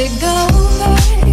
we go back?